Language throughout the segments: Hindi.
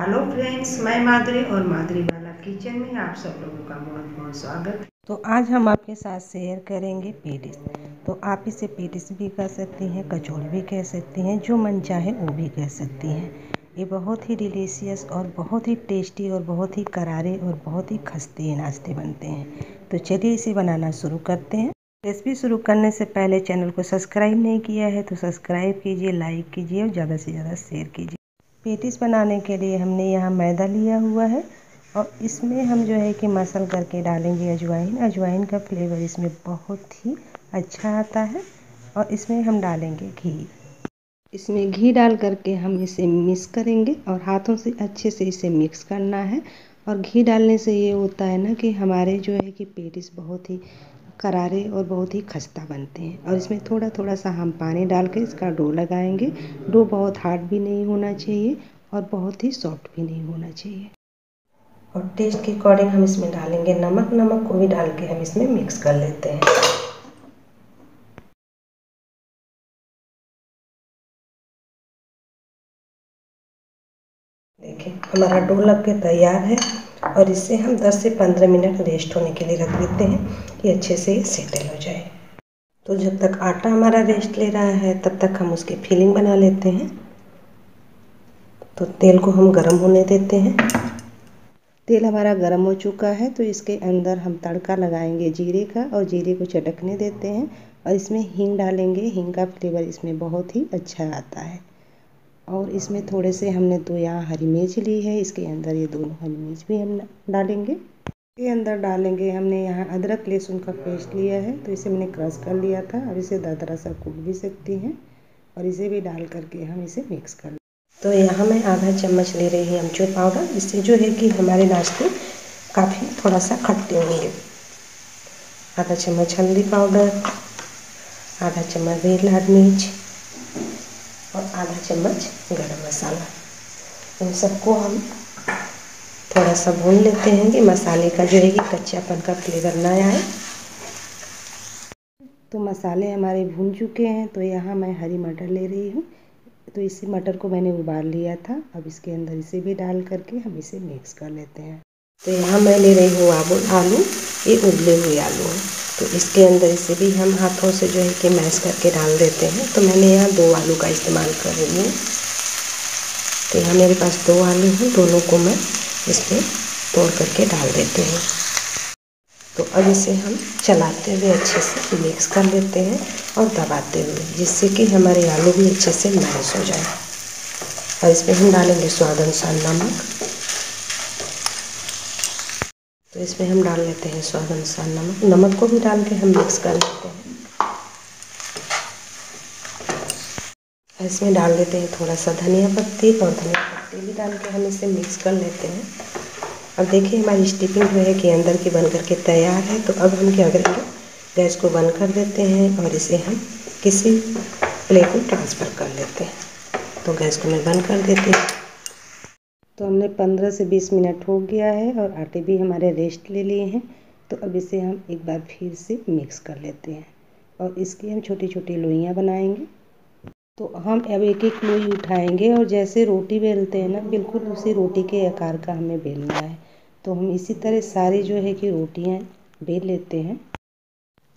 हेलो फ्रेंड्स, मैं माधुरी और माधुरी वाला किचन में आप सब लोगों का बहुत बहुत स्वागत। तो आज हम आपके साथ शेयर करेंगे पेटिस तो आप इसे पेटिस भी कह सकती हैं, कचौड़ी भी कह सकती हैं, जो मन चाहे वो भी कह सकती हैं। ये बहुत ही डिलीशियस और बहुत ही टेस्टी और बहुत ही करारे और बहुत ही खस्ते नाश्ते बनते हैं। तो चलिए इसे बनाना शुरू करते हैं। रेसिपी शुरू करने से पहले चैनल को सब्सक्राइब नहीं किया है तो सब्सक्राइब कीजिए लाइक कीजिए और ज़्यादा से ज़्यादा शेयर कीजिए। पेटिस बनाने के लिए हमने यहाँ मैदा लिया हुआ है और इसमें हम जो है कि मसल करके डालेंगे अजवाइन। अजवाइन का फ्लेवर इसमें बहुत ही अच्छा आता है और इसमें हम डालेंगे घी। इसमें घी डाल करके हम इसे मिक्स करेंगे और हाथों से अच्छे से इसे मिक्स करना है। और घी डालने से ये होता है ना कि हमारे जो है कि पेटिस बहुत ही करारे और बहुत ही खस्ता बनते हैं। और इसमें थोड़ा थोड़ा सा हम पानी डाल के इसका डो लगाएँगे। डो बहुत हार्ड भी नहीं होना चाहिए और बहुत ही सॉफ्ट भी नहीं होना चाहिए। और टेस्ट के अकॉर्डिंग हम इसमें डालेंगे नमक। नमक को भी डाल के हम इसमें मिक्स कर लेते हैं। देखिए, हमारा डो लग के तैयार है। और इसे हम 10 से 15 मिनट रेस्ट होने के लिए रख देते हैं कि अच्छे से सेटल हो जाए। तो जब तक आटा हमारा रेस्ट ले रहा है, तब तक हम उसकी फिलिंग बना लेते हैं। तो तेल को हम गर्म होने देते हैं। तेल हमारा गर्म हो चुका है तो इसके अंदर हम तड़का लगाएँगे जीरे का और जीरे को चटकने देते हैं। और इसमें हींग डालेंगे। हींग का फ्लेवर इसमें बहुत ही अच्छा आता है। और इसमें थोड़े से हमने दो यहाँ हरी मिर्च ली है, इसके अंदर ये दोनों हरी मिर्च भी हम डालेंगे। इसके अंदर डालेंगे हमने यहाँ अदरक लहसुन का पेस्ट लिया है तो इसे मैंने क्रश कर लिया था। अब इसे दरदरा सा कूट भी सकती हैं और इसे भी डाल करके हम इसे मिक्स कर तो यहाँ मैं आधा चम्मच ले रही हूँ अमचूर पाउडर। इससे जो है कि हमारे नाश्ते काफ़ी थोड़ा सा खट्टे होंगे। आधा चम्मच हल्दी पाउडर, आधा चम्मच रेड लाल मिर्च और आधा चम्मच गरम मसाला। इन सबको हम थोड़ा सा भून लेते हैं कि मसाले का जो है कि कच्चापन का फ्लेवर ना आए। तो मसाले हमारे भून चुके हैं तो यहाँ मैं हरी मटर ले रही हूँ। तो इसी मटर को मैंने उबाल लिया था, अब इसके अंदर इसे भी डाल करके हम इसे मिक्स कर लेते हैं। तो यहाँ मैं ले रही हूँ आलू आलू ये उबले हुए आलू हैं। तो इसके अंदर इसे भी हम हाथों से जो है कि मैश करके डाल देते हैं। तो मैंने यहाँ दो आलू का इस्तेमाल कर रही हूँ। तो यहाँ मेरे पास दो आलू हैं, दोनों को मैं इसमें तोड़ करके डाल देते हैं। तो अब इसे हम चलाते हुए अच्छे से मिक्स कर लेते हैं और दबाते हुए, जिससे कि हमारे आलू भी अच्छे से मैश हो जाए। और इसमें हम डालेंगे स्वाद अनुसार नमक। तो इसमें हम डाल लेते हैं स्वाद अनुसार नमक। नमक को भी डाल के हम मिक्स कर लेते हैं। इसमें डाल देते हैं थोड़ा सा धनिया पत्ती और धनिया पत्ती भी डाल के हम इसे मिक्स कर लेते हैं। अब देखिए हमारी स्टिपिंग जो है कि अंदर की बन करके तैयार है। तो अब हम क्या करेंगे? गैस को बंद कर देते हैं और इसे हम किसी प्लेट में ट्रांसफ़र कर लेते हैं। तो गैस को मैं बंद कर देती हूँ। तो हमने 15 से 20 मिनट हो गया है और आटे भी हमारे रेस्ट ले लिए हैं। तो अब इसे हम एक बार फिर से मिक्स कर लेते हैं और इसकी हम छोटी छोटी लोइयाँ बनाएँगे। तो हम अब एक एक लोई उठाएँगे और जैसे रोटी बेलते हैं ना, बिल्कुल उसी रोटी के आकार का हमें बेलना है। तो हम इसी तरह सारी जो है कि रोटियाँ बेल लेते हैं।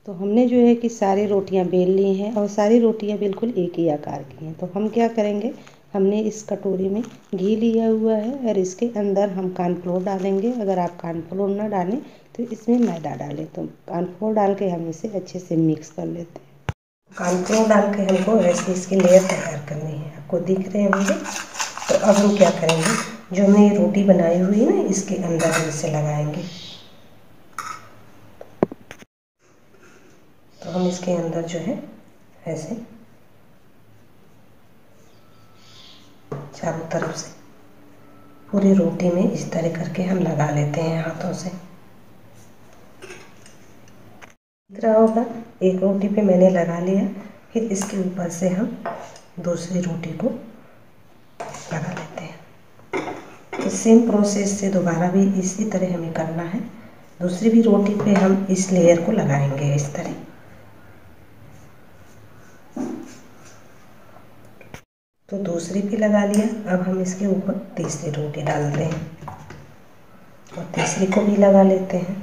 तो हमने जो है कि सारी रोटियाँ बेल ली हैं और सारी रोटियाँ बिल्कुल एक ही आकार की हैं। तो हम क्या करेंगे? हमने इस कटोरी में घी लिया हुआ है और इसके अंदर हम कानफ्लोर डालेंगे। अगर आप कानफ्लोर ना डालें तो इसमें मैदा डालें। तो कानफ्लोर डाल के हम इसे अच्छे से मिक्स कर लेते हैं। कानफ्लोर डाल के हमको ऐसे इसकी लेयर तैयार करनी है। आपको दिख रहे हैं होंगे। तो अब हम क्या करेंगे? जो हमने रोटी बनाई हुई है ना, इसके अंदर हम इसे लगाएँगे। तो हम इसके अंदर जो है ऐसे चारों तरफ़ से। पूरी रोटी में इस तरह करके हम लगा लेते हैं हाथों से। दिख रहा होगा, एक रोटी पे मैंने लगा लिया, फिर इसके ऊपर से हम दूसरी रोटी को लगा लेते हैं। इस सेम प्रोसेस से दोबारा भी इसी तरह हमें करना है। दूसरी भी रोटी पे हम इस लेयर को लगाएँगे इस तरह। तो दूसरी भी लगा लिया। अब हम इसके ऊपर तीसरी रोटी डालते हैं और तीसरी को भी लगा लेते हैं।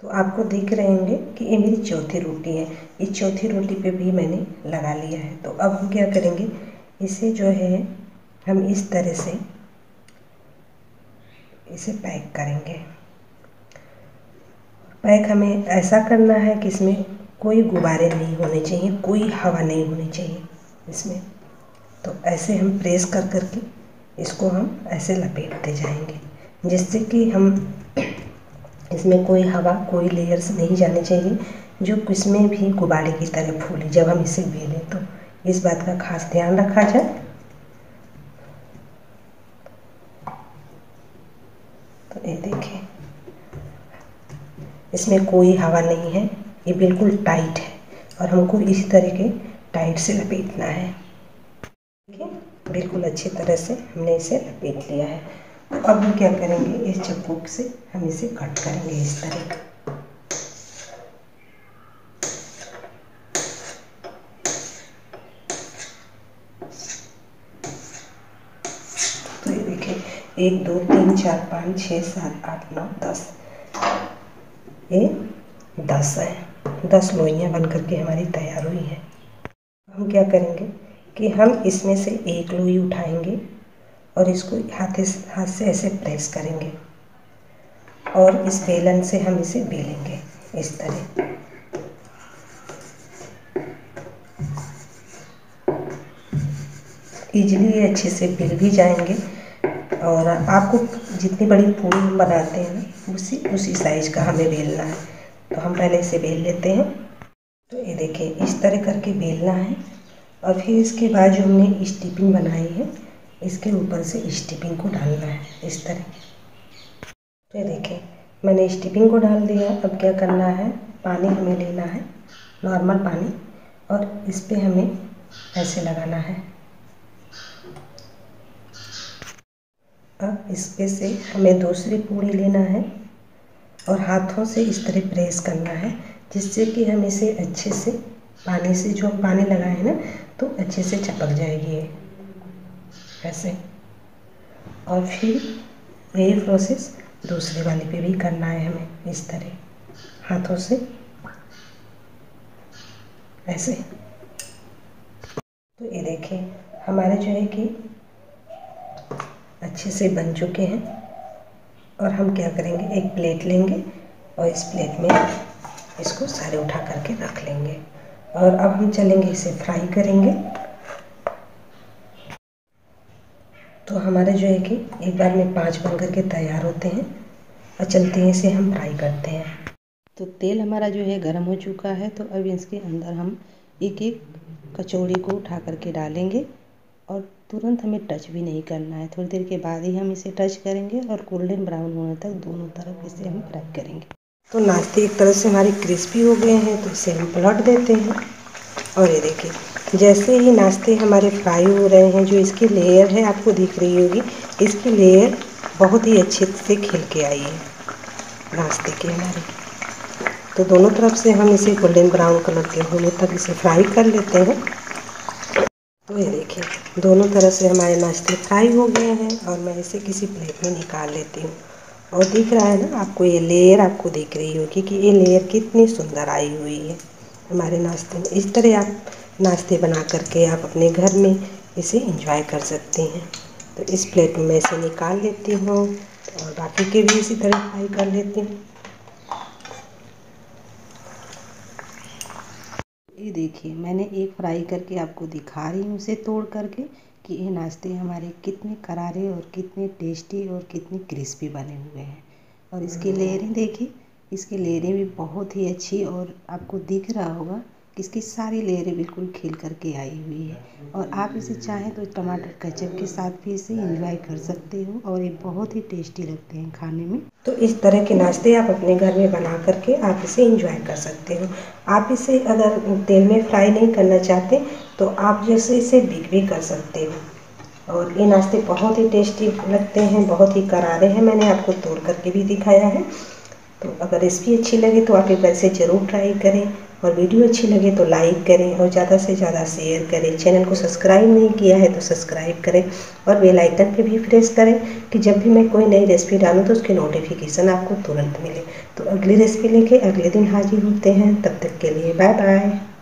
तो आपको दिख रहे होंगे कि ये मेरी चौथी रोटी है। इस चौथी रोटी पे भी मैंने लगा लिया है। तो अब हम क्या करेंगे? इसे जो है, हम इस तरह से इसे पैक करेंगे। पैक हमें ऐसा करना है कि इसमें कोई गुब्बारे नहीं होने चाहिए, कोई हवा नहीं होनी चाहिए। इसमें। तो ऐसे हम प्रेस कर करके इसको हम ऐसे लपेटते जाएँगे, जिससे कि हम इसमें कोई हवा, कोई लेयर्स नहीं जाने चाहिए, जो किसमें भी गुब्बारे की तरह फूले। जब हम इसे बेलें तो इस बात का खास ध्यान रखा जाए। तो ये देखिए इसमें कोई हवा नहीं है, ये बिल्कुल टाइट है और हमको इसी तरह के टाइट से लपेटना है। देखिए बिल्कुल अच्छी तरह से हमने इसे लपेट लिया है। तो अब हम क्या करेंगे? इस चक्कू से हम इसे कट करेंगे इस तरह। तो ये देखिए, एक, दो, तीन, चार, पाँच छः सात, आठ, नौ, दस। ये दस है। दस लोइयाँ बन करके हमारी तैयार हुई है। हम क्या करेंगे कि हम इसमें से एक लोई उठाएँगे और इसको हाथ हाथ से ऐसे प्रेस करेंगे और इस बेलन से हम इसे बेलेंगे इस तरह। इजली अच्छे से बेल भी जाएँगे और आपको जितनी बड़ी पूरी हम बनाते हैं उसी उसी साइज़ का हमें बेलना है। तो हम पहले इसे बेल लेते हैं। तो ये देखिए, इस तरह करके बेलना है और फिर इसके बाद जो हमने स्टिपिंग बनाई है, इसके ऊपर से स्टिपिंग को डालना है, इस तरह। तो ये देखिए, मैंने स्टिपिंग को डाल दिया, अब क्या करना है? पानी हमें लेना है, नॉर्मल पानी, और इस पर हमें ऐसे लगाना है। अब इस पे से हमें दूसरी पूड़ी लेना है, और हाथों से इस तरह प्रेस करना है, जिससे कि हम इसे अच्छे से पानी से जो हम पानी लगाए ना तो अच्छे से चपक जाएगी ये। ऐसे। और फिर यही प्रोसेस दूसरे वाले पे भी करना है हमें, इस तरह। हाथों से। ऐसे। तो ये देखिए, हमारे जो है कि अच्छे से बन चुके हैं। और हम क्या करेंगे, एक प्लेट लेंगे और इस प्लेट में इसको सारे उठा करके रख लेंगे। और अब हम चलेंगे इसे फ्राई करेंगे। तो हमारे जो है कि एक बार में पाँच बन करके तैयार होते हैं और चलते हैं इसे हम फ्राई करते हैं। तो तेल हमारा जो है गर्म हो चुका है तो अब इसके अंदर हम एक एक कचौड़ी को उठा करके डालेंगे और तुरंत हमें टच भी नहीं करना है। थोड़ी देर के बाद ही हम इसे टच करेंगे और गोल्डन ब्राउन होने तक दोनों तरफ़ इसे हम फ्राई करेंगे। तो नाश्ते एक तरह से हमारे क्रिस्पी हो गए हैं तो इसे हम पलट देते हैं। और ये देखिए, जैसे ही नाश्ते हमारे फ्राई हो रहे हैं, जो इसकी लेयर है, आपको दिख रही होगी, इसकी लेयर बहुत ही अच्छे से खिल के आई है, नाश्ते के हमारे। तो दोनों तरफ़ से हम इसे गोल्डन ब्राउन कलर के होने तक इसे फ्राई कर लेते हैं। तो ये देखिए, दोनों तरफ़ से हमारे नाश्ते फ्राई हो गए हैं, और मैं इसे किसी प्लेट में निकाल लेती हूँ। और दिख रहा है ना, आपको ये लेयर आपको दिख रही होगी कि ये लेयर कितनी सुंदर आई हुई है। हमारे नाश्ते में इस तरह आप नाश्ते बना करके आप अपने घर में इसे इंजॉय कर सकते हैं। तो इस प्लेट में मैं इसे निकाल लेती हूँ और बाकी के भी इसी तरह फ्राई कर लेती हूँ। ये देखिए मैंने एक फ्राई करके आपको दिखा रही हूँ उसे तोड़ करके कि ये नाश्ते हमारे कितने करारे और कितने टेस्टी और कितने क्रिस्पी बने हुए हैं। और इसकी लेयरें देखिए इसकी लेयरें भी बहुत ही अच्छी और आपको दिख रहा होगा इसकी सारी लेयरें बिल्कुल खिल करके आई हुई है। और आप इसे चाहें तो टमाटर कचप के साथ भी इसे इंजॉय कर सकते हो और ये बहुत ही टेस्टी लगते हैं खाने में। तो इस तरह के नाश्ते आप अपने घर में बना करके आप इसे इंजॉय कर सकते हो। आप इसे अगर तेल में फ्राई नहीं करना चाहते तो आप जैसे इसे बिक भी कर सकते हो। और ये नाश्ते बहुत ही टेस्टी लगते हैं, बहुत ही करारे हैं, मैंने आपको तोड़ करके भी दिखाया है। तो अगर रेसिपी अच्छी लगे तो आप एक बार से ज़रूर ट्राई करें। और वीडियो अच्छी लगे तो लाइक करें और ज़्यादा से ज़्यादा शेयर करें। चैनल को सब्सक्राइब नहीं किया है तो सब्सक्राइब करें और बेल आइकन पे भी प्रेस करें कि जब भी मैं कोई नई रेसिपी डालूँ तो उसकी नोटिफिकेशन आपको तुरंत मिले। तो अगली रेसिपी लेके अगले दिन हाजिर होते हैं। तब तक के लिए बाय बाय